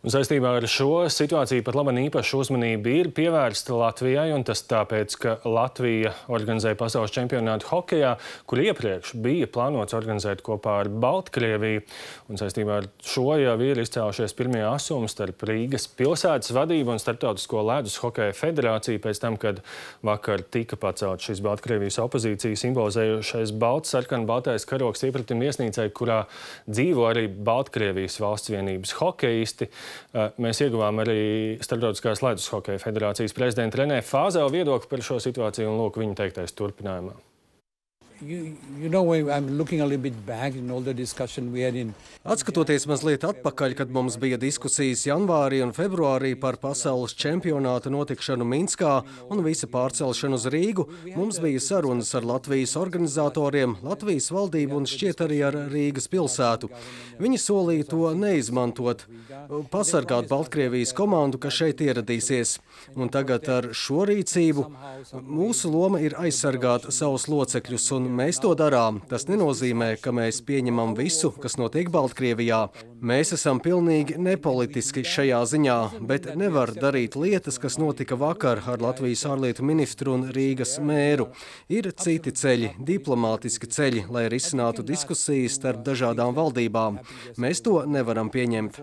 Saistībā ar šo situāciju pat laba īpaša uzmanība ir pievērsta Latvijai, un tas tāpēc, ka Latvija organizēja pasaules čempionātu hokeja, kur iepriekš bija plānots organizēt kopā ar Baltkrieviju. Un saistībā ar šo jau ir izcēlušies pirmie asumi starp Rīgas pilsētas vadību un Startautisko ledus hokeja federāciju pēc tam, kad vakar tika pacelt šis Baltkrievijas opozīcijas simbolizējušais balts sarkan baltais karoks iepratim viesnīcai, kurā dzīvo arī Baltkrievijas valsts vienības hokeisti. Eh, mēs ieguvām arī Startautiskās ledus hokeja federācijas prezidenta Renē Fāzela viedokli par šo situāciju un lūk viņa teiktais turpinājumā. You, you know, back in. Atskatoties mazliet atpakaļ, kad mums bija diskusijas janvārī un februārī par pasaules čempionāta notikšanu Minskā un visa pārcelšanu uz Rīgu, mums bija sarunas ar Latvijas organizatoriem, Latvijas valdību un šķiet arī ar Rīgas pilsētu. Viņi solīja to neizmantot, pasargāt Baltkrievijas komandu, kas šeit ieradīsies. Un tagad ar šo rīcību mūsu loma ir aizsargāt savus locekļus un mēs to darām. Tas nenozīmē, ka mēs pieņemam visu, kas notiek Baltkrievijā. Mēs esam pilnīgi nepolitiski šajā ziņā, bet nevar darīt lietas, kas notika vakar ar Latvijas ārlietu ministru un Rīgas mēru. Ir citi ceļi, diplomātiski ceļi, lai risinātu diskusijas starp dažādām valdībām. Mēs to nevaram pieņemt.